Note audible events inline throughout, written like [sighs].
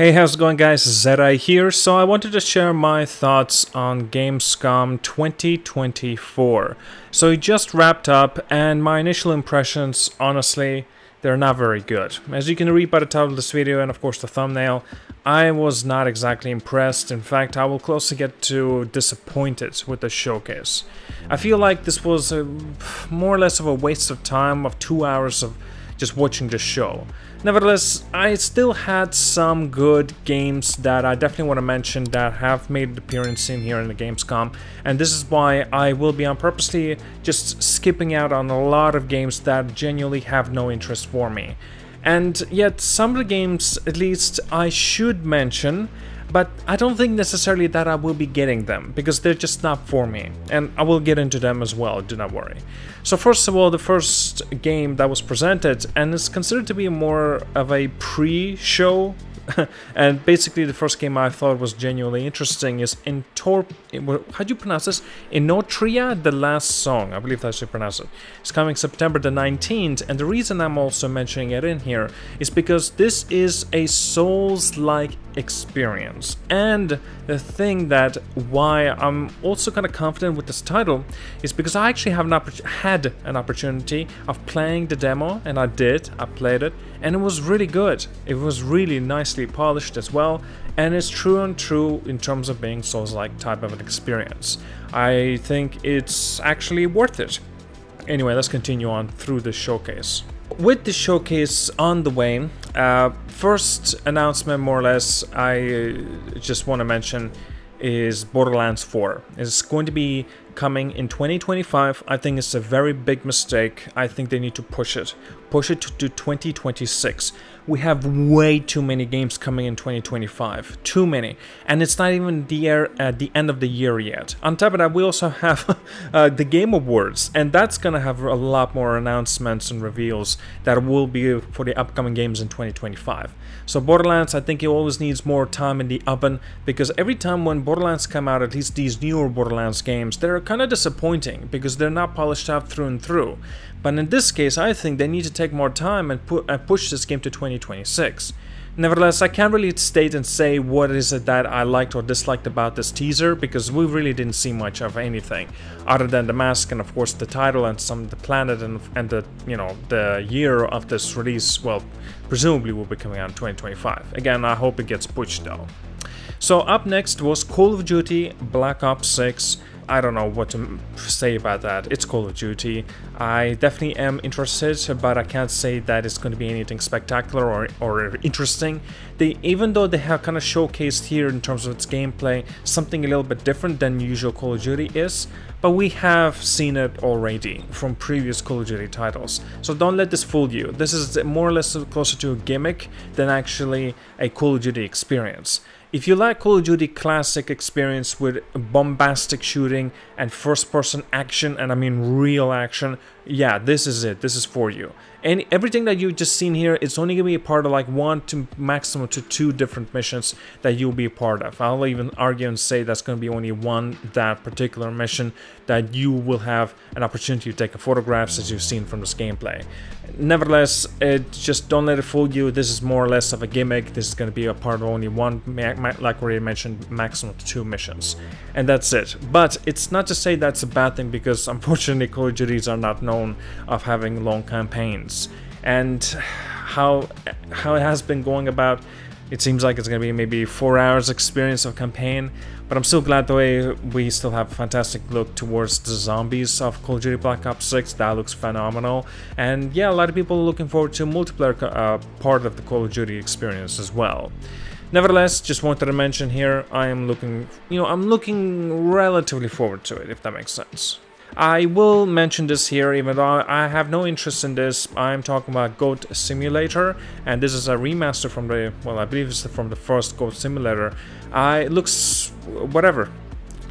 Hey, how's it going guys? ZDEyE here. So I wanted to share my thoughts on Gamescom 2024. So it just wrapped up and my initial impressions, honestly, they're not very good. As you can read by the title of this video and of course the thumbnail, I was not exactly impressed. In fact, I will closely get to disappointed with the showcase. I feel like this was a, more or less of a waste of time of two hours of just watching the show. Nevertheless, I still had some good games that I definitely want to mention that have made an appearance in here in the Gamescom, and this is why I will be on purposely just skipping out on a lot of games that genuinely have no interest for me. And yet, some of the games, at least, I should mention, but I don't think necessarily that I will be getting them, because they're just not for me, and I will get into them as well, do not worry. So first of all, the first game that was presented, and is considered to be more of a pre-show [laughs] and basically the first game I thought was genuinely interesting is Intor... How do you pronounce this? Enotria, The Last Song. I believe that's how you pronounce it. It's coming September the 19th, and the reason I'm also mentioning it in here is because this is a Souls-like experience. And the thing that why I'm also kind of confident with this title is because I actually have an had an opportunity of playing the demo, and I did. I played it, and it was really good. It was really nicely polished as well, and it's true and true in terms of being Souls-like type of an experience. I think it's actually worth it. Anyway, let's continue on through the showcase. With the showcase on the way, uh, first announcement more or less I just want to mention is Borderlands 4. It's going to be coming in 2025. I think it's a very big mistake. I think they need to push it. Push it to 2026. We have way too many games coming in 2025. Too many. And it's not even the, year, uh, the end of the year yet. On top of that, we also have [laughs] uh, the Game Awards. And that's going to have a lot more announcements and reveals that will be for the upcoming games in 2025. So Borderlands, I think it always needs more time in the oven. Because every time when Borderlands come out, at least these newer Borderlands games, they're kind of disappointing because they're not polished out through and through. But in this case, I think they need to take more time and, pu and push this game to 2026. Nevertheless, I can't really state and say what is it that I liked or disliked about this teaser because we really didn't see much of anything other than the mask and of course the title and some the planet and, and the you know the year of this release well presumably will be coming out in 2025. Again, I hope it gets pushed though. So up next was Call of Duty Black Ops 6 I don't know what to say about that. It's Call of Duty. I definitely am interested, but I can't say that it's going to be anything spectacular or, or interesting. They, even though they have kind of showcased here in terms of its gameplay something a little bit different than usual Call of Duty is, but we have seen it already from previous Call of Duty titles. So don't let this fool you. This is more or less closer to a gimmick than actually a Call of Duty experience. If you like Call of Duty classic experience with bombastic shooting and first person action, and I mean real action, yeah, this is it. This is for you. And everything that you've just seen here, it's only to be a part of like one to maximum to two different missions that you'll be a part of. I'll even argue and say that's going to be only one that particular mission that you will have an opportunity to take photographs as you've seen from this gameplay. Nevertheless, it, just don't let it fool you. This is more or less of a gimmick. This is going to be a part of only one, like already mentioned, maximum two missions. And that's it. But it's not to say that's a bad thing because [laughs] unfortunately Call of Duties are not known of having long campaigns. And how, how it has been going about it seems like it's going to be maybe four hours experience of campaign, but I'm still glad the way we still have a fantastic look towards the zombies of Call of Duty Black Ops 6. That looks phenomenal. And yeah, a lot of people are looking forward to multiplayer uh, part of the Call of Duty experience as well. Nevertheless, just wanted to mention here, I am looking, you know, I'm looking relatively forward to it, if that makes sense. I will mention this here, even though I have no interest in this. I'm talking about Goat Simulator, and this is a remaster from the, well, I believe it's from the first Goat Simulator. It looks whatever.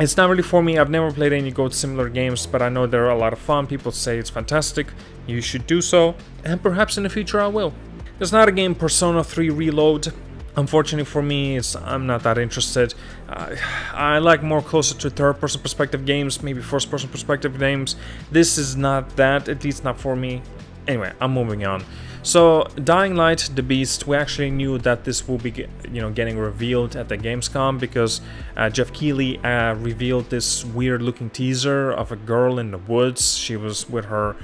It's not really for me. I've never played any Goat Simulator games, but I know they're a lot of fun. People say it's fantastic. You should do so, and perhaps in the future I will. It's not a game Persona 3 Reload. Unfortunately for me, it's, I'm not that interested. Uh, I like more closer to third-person perspective games, maybe first-person perspective games. This is not that, at least not for me. anyway, I'm moving on. So, Dying Light, The Beast, we actually knew that this will be, you know, getting revealed at the Gamescom because uh, Geoff Keighley uh, revealed this weird-looking teaser of a girl in the woods. She was with her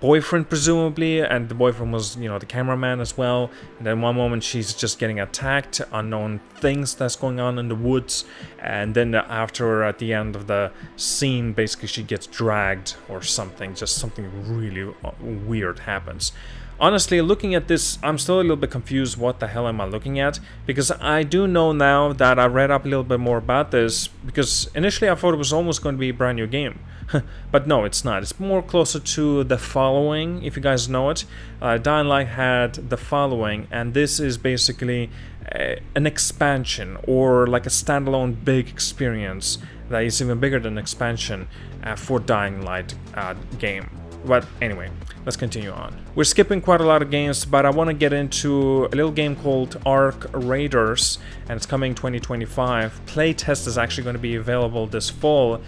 boyfriend presumably and the boyfriend was you know the cameraman as well. And then one moment she's just getting attacked unknown things that's going on in the woods. And then after at the end of the scene basically she gets dragged or something. Just something really uh, weird happens honestly, looking at this, I'm still a little bit confused what the hell am I looking at, because I do know now that I read up a little bit more about this, because initially I thought it was almost going to be a brand new game. [laughs] but no, it's not. It's more closer to The Following, if you guys know it. Uh, Dying Light had The Following, and this is basically a, an expansion, or like a standalone big experience that is even bigger than expansion uh, for Dying Light uh, game. But anyway, let's continue on. We're skipping quite a lot of games, but I want to get into a little game called Arc Raiders, and it's coming 2025. Playtest is actually going to be available this fall,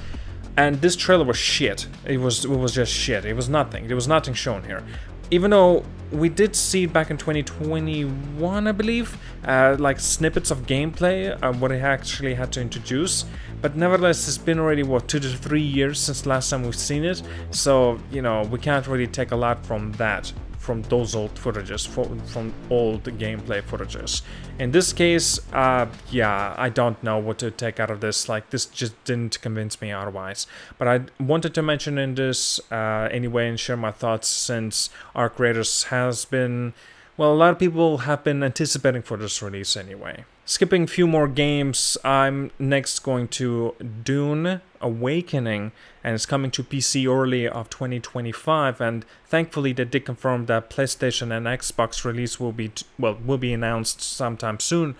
and this trailer was shit. It was it was just shit. It was nothing. There was nothing shown here. Even though we did see back in 2021, I believe, uh, like snippets of gameplay, uh, what it actually had to introduce. But nevertheless, it's been already, what, two to three years since last time we've seen it. So, you know, we can't really take a lot from that from those old footages, from, old gameplay footages. In this case, uh, yeah, I don't know what to take out of this. Like, this just didn't convince me otherwise. But I wanted to mention in this uh, anyway and share my thoughts since Arc Raiders has been well, a lot of people have been anticipating for this release anyway. Skipping a few more games, I'm next going to Dune Awakening, and it's coming to PC early of 2025. And thankfully, they did confirm that PlayStation and Xbox release will be well will be announced sometime soon.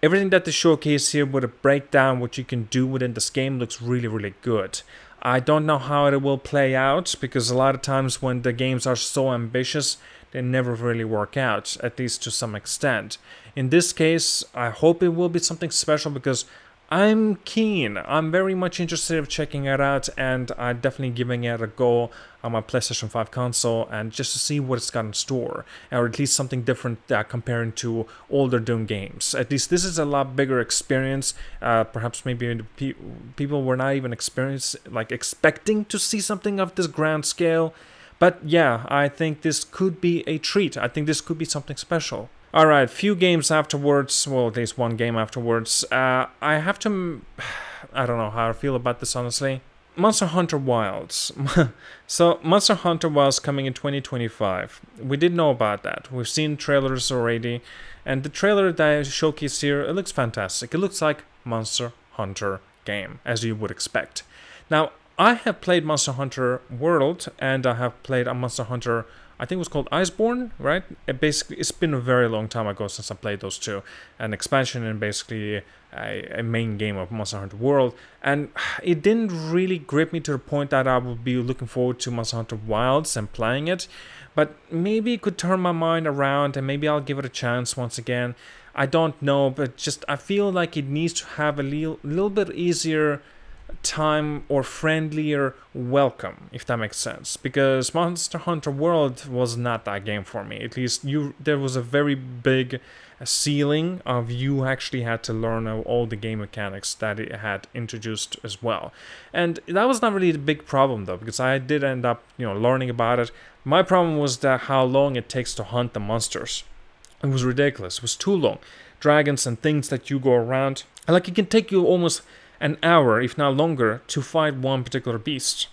Everything that they showcase here with a breakdown, what you can do within this game, looks really really good. I don't know how it will play out because a lot of times when the games are so ambitious, they never really work out, at least to some extent. In this case, I hope it will be something special because I'm keen. I'm very much interested in checking it out and I'm definitely giving it a go on my PlayStation 5 console and just to see what it's got in store or at least something different uh, comparing to older Dune games. At least this is a lot bigger experience. Uh, perhaps maybe pe people were not even experience like expecting to see something of this grand scale but yeah, I think this could be a treat. I think this could be something special. Alright, few games afterwards, well, at least one game afterwards. Uh, I have to... [sighs] I don't know how I feel about this, honestly. Monster Hunter Wilds. [laughs] so, Monster Hunter Wilds coming in 2025. We did know about that. We've seen trailers already. And the trailer that I showcased here, it looks fantastic. It looks like Monster Hunter game, as you would expect. Now, I have played Monster Hunter World and I have played a Monster Hunter I think it was called Iceborne, right? It basically, it's been a very long time ago since I played those two. An expansion and basically a, a, main game of Monster Hunter World. And it didn't really grip me to the point that I would be looking forward to Monster Hunter Wilds and playing it. But maybe it could turn my mind around and maybe I'll give it a chance once again. I don't know, but just I feel like it needs to have a little, little bit easier time or friendlier welcome if that makes sense. Because monster hunter world was not that game for me. At least you there was a very big ceiling of you actually had to learn all the game mechanics that it had introduced as well. And that was not really the big problem though because i did end up you know learning about it. My problem was that how long it takes to hunt the monsters. It was ridiculous. It was too long. Dragons and things that you go around like it can take you almost an hour, if not longer, to fight one particular beast.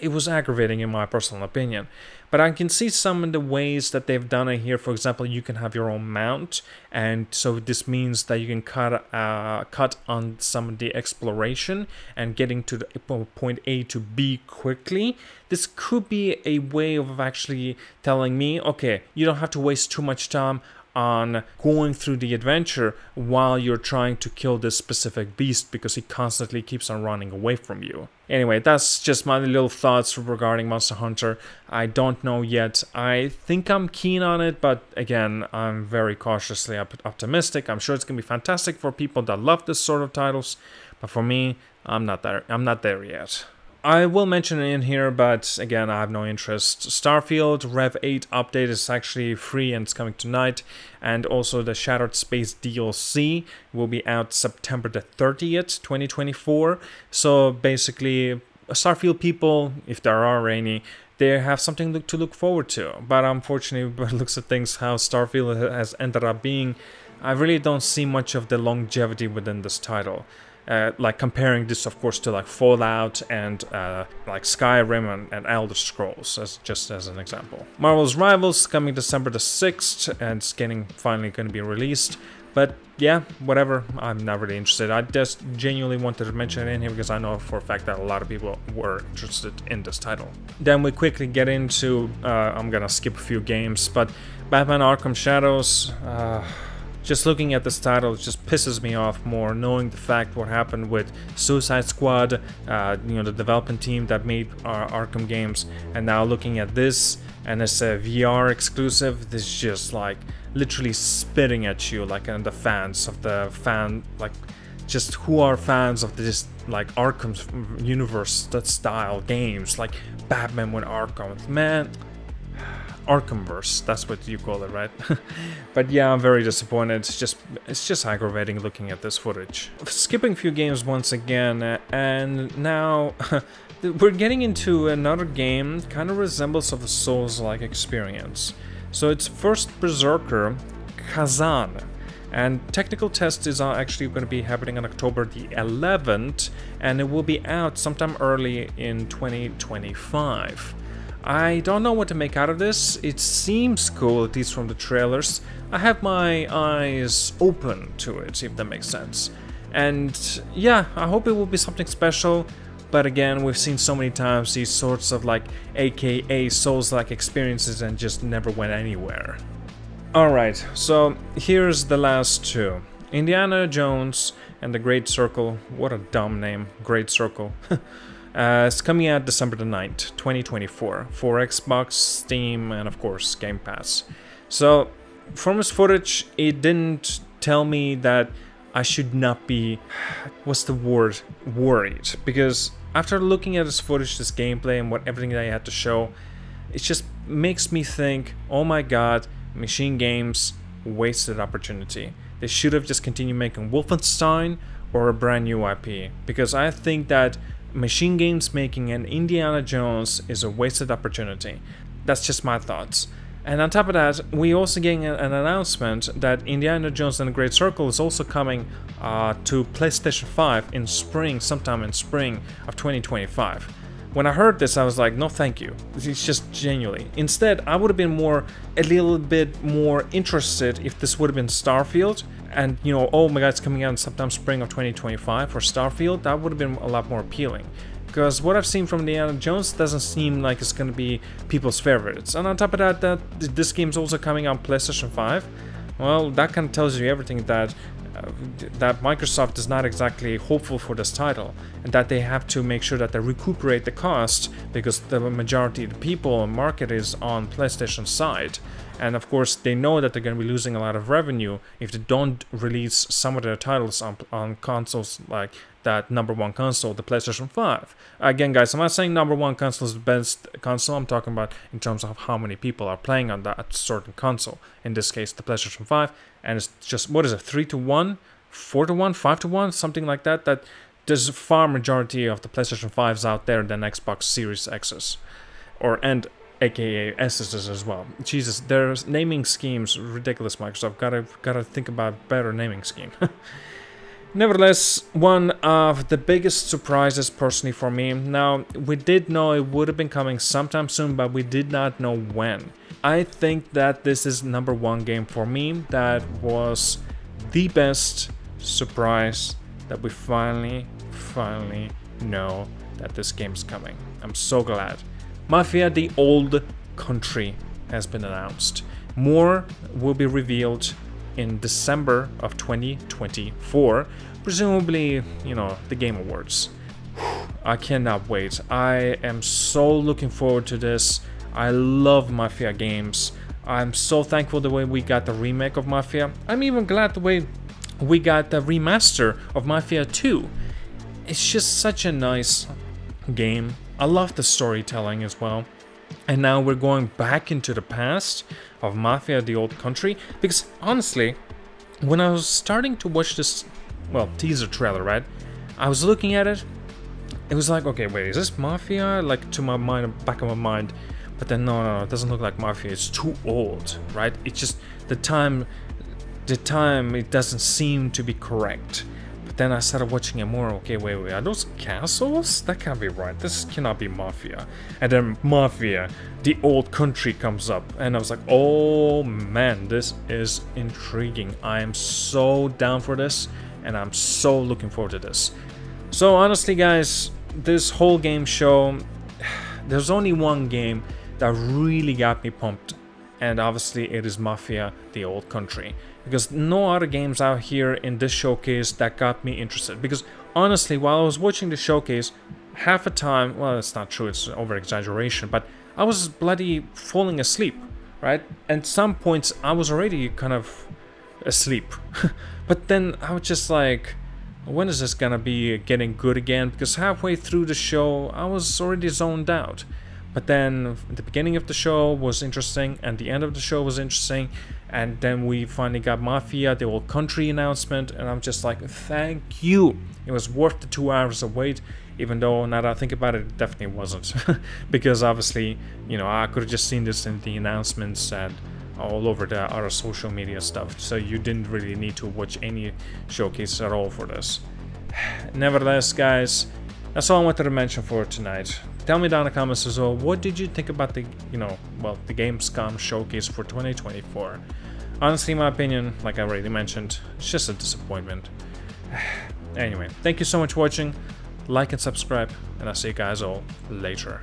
It was aggravating in my personal opinion. But I can see some of the ways that they've done it here. For example, you can have your own mount, and so this means that you can cut uh, cut on some of the exploration and getting to the point A to B quickly. This could be a way of actually telling me, okay, you don't have to waste too much time on going through the adventure while you're trying to kill this specific beast because he constantly keeps on running away from you. Anyway, that's just my little thoughts regarding Monster Hunter. I don't know yet. I think I'm keen on it, but again, I'm very cautiously optimistic. I'm sure it's going to be fantastic for people that love this sort of titles, but for me, I'm not there. I'm not there yet. I will mention it in here, but again, I have no interest. Starfield Rev 8 update is actually free and it's coming tonight. And also the Shattered Space DLC will be out September the 30th, 2024. So basically, Starfield people, if there are any, they have something to look forward to. But unfortunately, [laughs] by looks at things, how Starfield has ended up being, I really don't see much of the longevity within this title. Uh, like comparing this of course to like Fallout and uh, like Skyrim and, and, Elder Scrolls as just as an example. Marvel's Rivals coming December the 6th and it's getting finally going to be released. But yeah, whatever, I'm not really interested. I just genuinely wanted to mention it in here because I know for a fact that a lot of people were interested in this title. Then we quickly get into, uh, I'm gonna skip a few games, but Batman Arkham Shadows, uh, just looking at this title just pisses me off more, knowing the fact what happened with Suicide Squad, uh, you know, the development team that made our Arkham games, and now looking at this, and it's a VR exclusive, this is just like literally spitting at you, like and the fans of the fan, like just who are fans of this like Arkham universe that style games, like Batman with Arkham, man. Arkhamverse, that's what you call it, right? [laughs] but yeah, I'm very disappointed. It's just it's just aggravating looking at this footage. Skipping a few games once again, and now [laughs] we're getting into another game, kind of resembles of a Souls-like experience. So it's first Berserker, Khazan. And technical test is uh, actually going to be happening on October the 11th, and it will be out sometime early in 2025. I don't know what to make out of this. It seems cool, at least from the trailers. I have my eyes open to it, if that makes sense. And yeah, I hope it will be something special. But again, we've seen so many times these sorts of like AKA Souls-like experiences and just never went anywhere. Alright, so here's the last two. Indiana Jones and the Great Circle. What a dumb name, Great Circle. [laughs] Uh, it's coming out December the 9th, 2024, for Xbox, Steam, and of course Game Pass. So, from this footage, it didn't tell me that I should not be, what's the word, worried. Because after looking at this footage, this gameplay, and what everything that I had to show, it just makes me think, oh my god, MachineGames wasted opportunity. They should have just continued making Wolfenstein or a brand new IP. Because I think that MachineGames making an Indiana Jones is a wasted opportunity. That's just my thoughts. And on top of that, we also getting an announcement that Indiana Jones and the Great Circle is also coming uh, to PlayStation 5 in spring, sometime in spring of 2025. When I heard this, I was like, no, thank you. It's just genuinely. Instead, I would have been more, a little bit more interested if this would have been Starfield and you know, oh my god, it's coming out in sometime spring of 2025 for Starfield, that would have been a lot more appealing. Because what I've seen from Indiana Jones doesn't seem like it's going to be people's favorites. And on top of that, that this game's also coming on PlayStation 5. Well, that kind of tells you everything that that Microsoft is not exactly hopeful for this title, and that they have to make sure that they recuperate the cost because the majority of the people and market is on PlayStation side. And of course, they know that they're going to be losing a lot of revenue if they don't release some of their titles on, on consoles like that number one console, the PlayStation 5. Again, guys, I'm not saying number one console is the best console. I'm talking about in terms of how many people are playing on that certain console. In this case, the PlayStation 5. And it's just, what is it, 3 to 1, 4 to 1, 5 to 1, something like that. That there's a far majority of the PlayStation 5s out there than Xbox Series X's. Or, and aka S's as well. Jesus, there's naming schemes ridiculous, Microsoft. Gotta gotta think about better naming scheme. [laughs] Nevertheless, one of the biggest surprises personally for me. Now, we did know it would have been coming sometime soon, but we did not know when. I think that this is number one game for me that was the best surprise that we finally, finally know that this game is coming. I'm so glad. Mafia the Old Country has been announced. More will be revealed in December of 2024, presumably, you know, the Game Awards. I cannot wait. I am so looking forward to this. I love Mafia games. I'm so thankful the way we got the remake of Mafia. I'm even glad the way we got the remaster of Mafia 2. It's just such a nice game. I love the storytelling as well. And now we're going back into the past of Mafia the Old Country. Because honestly, when I was starting to watch this, well, teaser trailer, right? I was looking at it. It was like, okay, wait, is this Mafia? Like to my mind, back of my mind. But then no, no, no, it doesn't look like Mafia. It's too old, right? It's just the time, the time, it doesn't seem to be correct. But then I started watching it more. Okay, wait, wait, are those castles? That can't be right. This cannot be Mafia. And then Mafia, the old country comes up. And I was like, oh man, this is intriguing. I am so down for this. And I'm so looking forward to this. So honestly, guys, this whole game show, [sighs] there's only one game that really got me pumped and obviously it is Mafia the Old Country. Because no other games out here in this showcase that got me interested. Because honestly while I was watching the showcase half the time well it's not true it's over exaggeration but I was bloody falling asleep right? And some points I was already kind of asleep. [laughs] But then I was just like when is this gonna be getting good again? Because halfway through the show I was already zoned out but then the beginning of the show was interesting and the end of the show was interesting. And then we finally got Mafia, the old country announcement. And I'm just like, thank you. It was worth the two hours of wait, even though now that I think about it, it definitely wasn't. [laughs] because obviously, you know, I could have just seen this in the announcements and all over the other social media stuff. So you didn't really need to watch any showcase at all for this. [sighs] Nevertheless, guys, that's all I wanted to mention for tonight. Tell me down in the comments as well, what did you think about the, you know, well, the Gamescom showcase for 2024? Honestly, my opinion, like I already mentioned, it's just a disappointment. [sighs] anyway, thank you so much for watching, like and subscribe, and I'll see you guys all later.